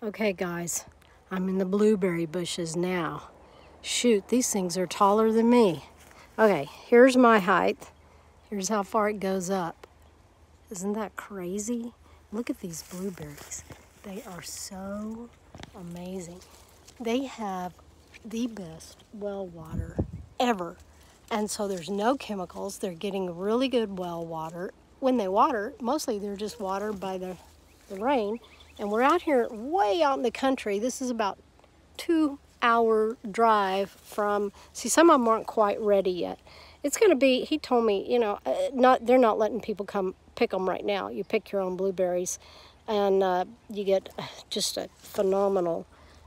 Okay, guys, I'm in the blueberry bushes now. Shoot, these things are taller than me. Okay, here's my height. Here's how far it goes up. Isn't that crazy? Look at these blueberries. They are so amazing. They have the best well water ever. And so there's no chemicals. They're getting really good well water. When they water, mostly they're just watered by the, the rain. And we're out here way out in the country. This is about two hour drive from, see some of them aren't quite ready yet. It's gonna be, he told me, you know, uh, not they're not letting people come pick them right now. You pick your own blueberries and uh, you get just a phenomenal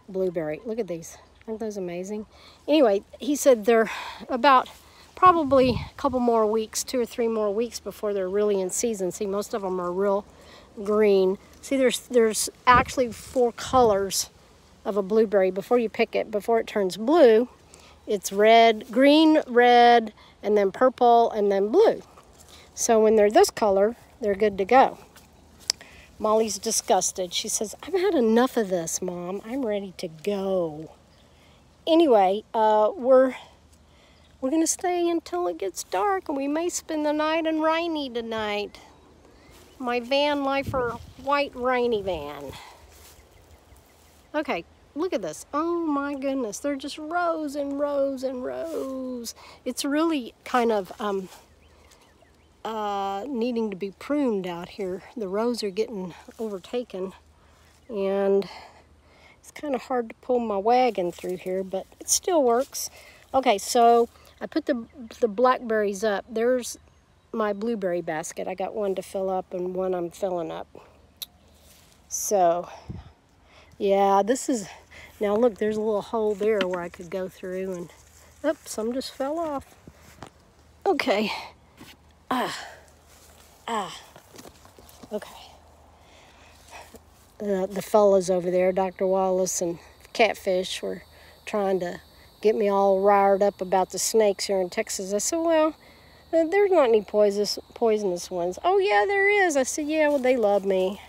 blueberry. Look at these, aren't those amazing? Anyway, he said they're about probably a couple more weeks, two or three more weeks before they're really in season. See, most of them are real green. See, there's, there's actually four colors of a blueberry before you pick it, before it turns blue. It's red, green, red, and then purple, and then blue. So when they're this color, they're good to go. Molly's disgusted. She says, I've had enough of this, Mom. I'm ready to go. Anyway, uh, we're we're going to stay until it gets dark, and we may spend the night in Rainy tonight my van lifer white rainy van. Okay, look at this. Oh my goodness, they're just rows and rows and rows. It's really kind of um, uh, needing to be pruned out here. The rows are getting overtaken and it's kind of hard to pull my wagon through here, but it still works. Okay, so I put the, the blackberries up. There's my blueberry basket. I got one to fill up and one I'm filling up. So, yeah, this is, now look, there's a little hole there where I could go through and, oops, some just fell off. Okay. Ah. Ah. Okay. The, the fellas over there, Dr. Wallace and Catfish, were trying to get me all riled up about the snakes here in Texas. I said, well, there's not any poisonous, poisonous ones. Oh, yeah, there is. I said, yeah, well, they love me.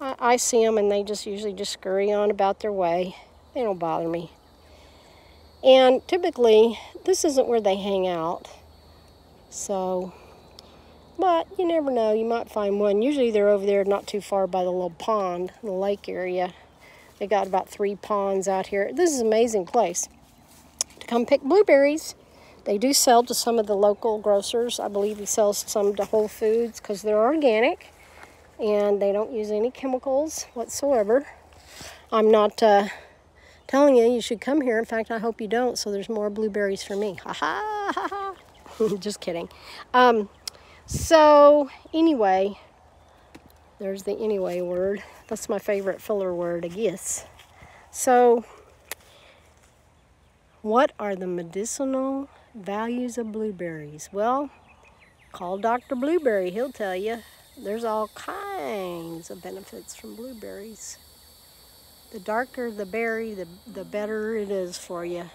I, I see them, and they just usually just scurry on about their way. They don't bother me. And typically, this isn't where they hang out. So, but you never know. You might find one. Usually they're over there not too far by the little pond, the lake area. They got about three ponds out here. This is an amazing place come pick blueberries. They do sell to some of the local grocers. I believe he sells some to Whole Foods because they're organic and they don't use any chemicals whatsoever. I'm not uh, telling you you should come here. In fact, I hope you don't so there's more blueberries for me. Ha ha ha ha. Just kidding. Um, so anyway, there's the anyway word. That's my favorite filler word, I guess. So what are the medicinal Values of blueberries. Well, call Dr. Blueberry. He'll tell you. There's all kinds of benefits from blueberries. The darker the berry, the, the better it is for you.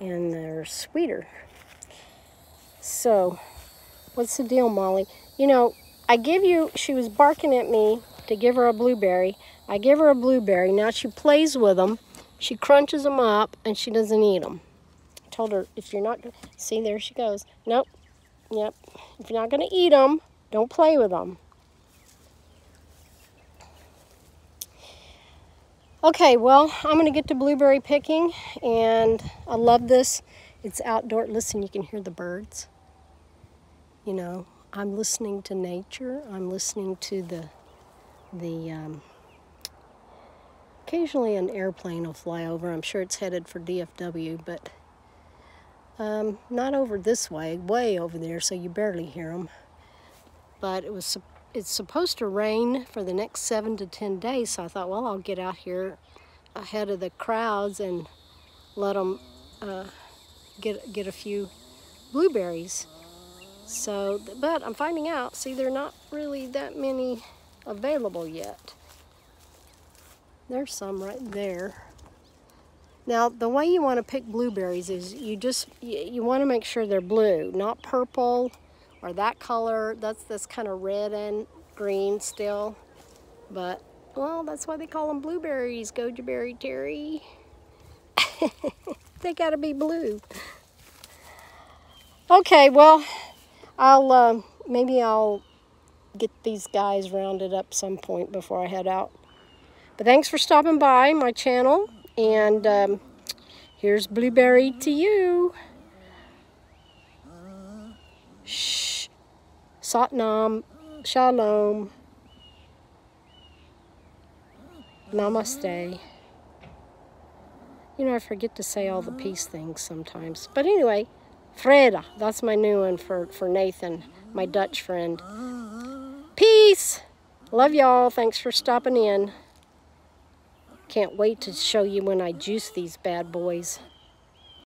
And they're sweeter. So, what's the deal, Molly? You know, I give you, she was barking at me to give her a blueberry. I give her a blueberry. Now she plays with them she crunches them up and she doesn't eat them. I told her, if you're not, see, there she goes. Nope, yep. If you're not going to eat them, don't play with them. Okay, well, I'm going to get to blueberry picking, and I love this. It's outdoor. Listen, you can hear the birds. You know, I'm listening to nature. I'm listening to the, the, um, Occasionally an airplane will fly over. I'm sure it's headed for DFW, but um, not over this way, way over there, so you barely hear them. But it was it's supposed to rain for the next seven to ten days, so I thought, well, I'll get out here ahead of the crowds and let them uh, get get a few blueberries. So, but I'm finding out, see, there are not really that many available yet. There's some right there. Now, the way you want to pick blueberries is you just, you, you want to make sure they're blue, not purple or that color. That's this kind of red and green still. But, well, that's why they call them blueberries, Gojiberry Terri. they gotta be blue. Okay, well, I'll, uh, maybe I'll get these guys rounded up some point before I head out. But thanks for stopping by my channel. And um, here's Blueberry to you. Shh. Satnam. Shalom. Namaste. You know, I forget to say all the peace things sometimes. But anyway, Vrede. That's my new one for, for Nathan, my Dutch friend. Peace. Love y'all. Thanks for stopping in. Can't wait to show you when I juice these bad boys.